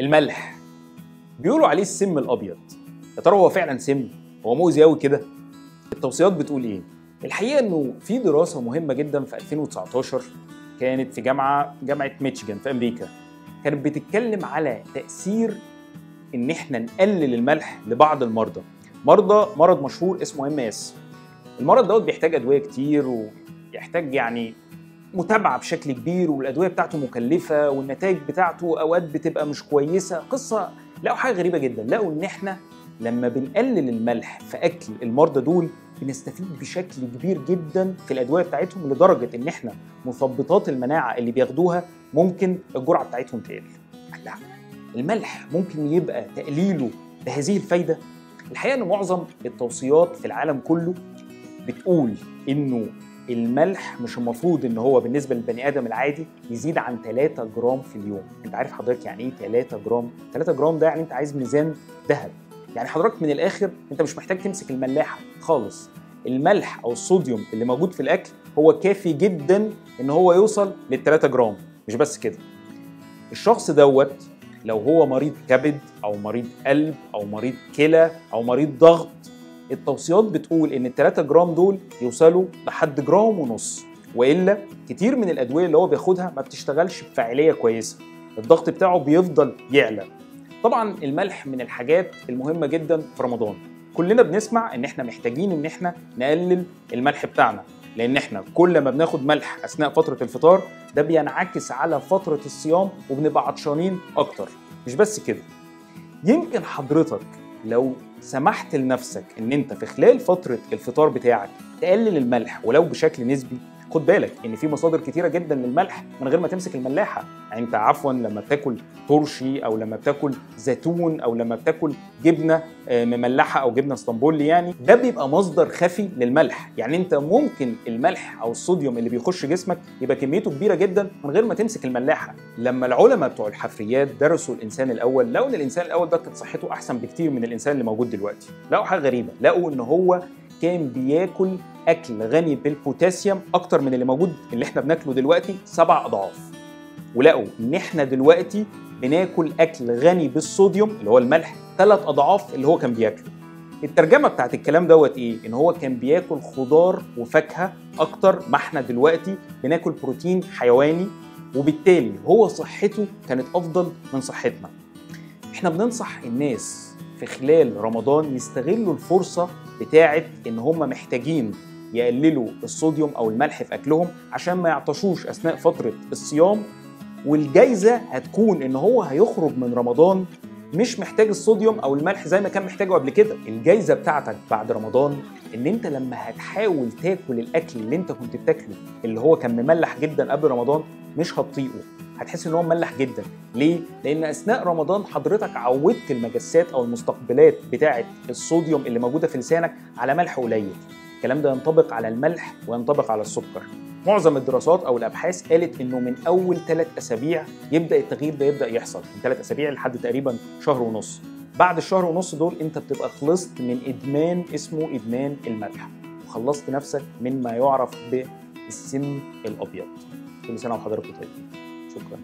الملح. بيقولوا عليه السم الأبيض. يا ترى هو فعلا سم؟ هو مؤذي قوي كده؟ التوصيات بتقول إيه؟ الحقيقة إنه في دراسة مهمة جدا في 2019 كانت في جامعة جامعة ميشيغان في أمريكا. كانت بتتكلم على تأثير إن إحنا نقلل الملح لبعض المرضى. مرضى مرض مشهور اسمه MS المرض دوت بيحتاج أدوية كتير ويحتاج يعني متابعة بشكل كبير والأدوية بتاعته مكلفة والنتائج بتاعته أوقات بتبقى مش كويسة. قصة لقوا حاجة غريبة جدا. لقوا إن إحنا لما بنقلل الملح في أكل المرضى دول بنستفيد بشكل كبير جدا في الأدوية بتاعتهم لدرجة إن إحنا مثبطات المناعة اللي بياخدوها ممكن الجرعة بتاعتهم تقل. لا الملح ممكن يبقى تقليله بهذه الفايدة. الحقيقة إن معظم التوصيات في العالم كله بتقول إنه الملح مش المفروض إن هو بالنسبة للبني آدم العادي يزيد عن 3 جرام في اليوم. أنت عارف حضرتك يعني إيه 3 جرام؟ 3 جرام ده يعني أنت عايز ميزان ذهب. يعني حضرتك من الآخر أنت مش محتاج تمسك الملاحة خالص. الملح أو الصوديوم اللي موجود في الأكل هو كافي جدا إن هو يوصل لل 3 جرام. مش بس كده. الشخص دوت لو هو مريض كبد أو مريض قلب أو مريض كلى أو مريض ضغط التوصيات بتقول إن ال 3 جرام دول يوصلوا لحد جرام ونص وإلا كتير من الأدوية اللي هو بياخدها ما بتشتغلش بفاعلية كويسة الضغط بتاعه بيفضل يعلى. طبعا الملح من الحاجات المهمة جدا في رمضان. كلنا بنسمع إن إحنا محتاجين إن إحنا نقلل الملح بتاعنا لأن إحنا كل ما بناخد ملح أثناء فترة الفطار ده بينعكس على فترة الصيام وبنبقى عطشانين أكتر. مش بس كده يمكن حضرتك لو سمحت لنفسك إن أنت في خلال فترة الفطار بتاعك تقلل الملح ولو بشكل نسبي خد بالك إن في مصادر كتيرة جدا للملح من غير ما تمسك الملاحة. يعني أنت عفوا لما بتاكل ترشي أو لما بتاكل زيتون أو لما بتاكل جبنة مملحة أو جبنة اسطنبولي يعني ده بيبقى مصدر خفي للملح. يعني أنت ممكن الملح أو الصوديوم اللي بيخش جسمك يبقى كميته كبيرة جدا من غير ما تمسك الملاحة. لما العلماء بتوع الحفريات درسوا الإنسان الأول لقوا إن الإنسان الأول ده كانت صحته أحسن بكتير من الإنسان اللي موجود دلوقتي. لقوا حاجة غريبة لقوا إن هو كان بياكل أكل غني بالبوتاسيوم أكتر من اللي موجود اللي إحنا بناكله دلوقتي سبع أضعاف. ولقوا إن إحنا دلوقتي بناكل أكل غني بالصوديوم اللي هو الملح ثلاث أضعاف اللي هو كان بياكله. الترجمة بتاعت الكلام دوت إيه؟ إن هو كان بياكل خضار وفاكهة أكتر ما إحنا دلوقتي بناكل بروتين حيواني وبالتالي هو صحته كانت أفضل من صحتنا. إحنا بننصح الناس في خلال رمضان يستغلوا الفرصة بتاعه إن هم محتاجين يقللوا الصوديوم أو الملح في أكلهم عشان ما يعطشوش أثناء فترة الصيام. والجايزة هتكون إن هو هيخرج من رمضان مش محتاج الصوديوم أو الملح زي ما كان محتاجه قبل كده. الجايزة بتاعتك بعد رمضان إن أنت لما هتحاول تاكل الأكل اللي أنت كنت بتاكله اللي هو كان مملح جدا قبل رمضان مش هتطيقه. هتحس إن هو مملح جدا. ليه؟ لأن أثناء رمضان حضرتك عودت المجسات أو المستقبلات بتاعه الصوديوم اللي موجودة في لسانك على ملح قليل. الكلام ده ينطبق على الملح وينطبق على السكر. معظم الدراسات أو الأبحاث قالت إنه من أول ثلاث أسابيع يبدأ التغيير ده يبدأ يحصل من ثلاث أسابيع لحد تقريبا شهر ونص. بعد الشهر ونص دول أنت بتبقى خلصت من إدمان اسمه إدمان الملح وخلصت نفسك من ما يعرف بالسم الأبيض. كل سنة وحضراتكم طيبين شكرا.